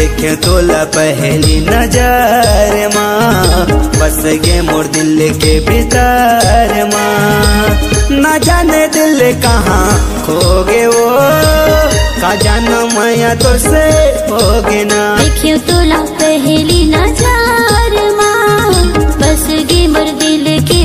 देखे तोला पहली नज़र माँ। बस गे मोर दिल के भीतर माँ। न जाने दिल कहाँ खो गे वो। का जाना माया तो से हो गे ना। देखे तोला पहली नज़र माँ। बस गे मोर दिल के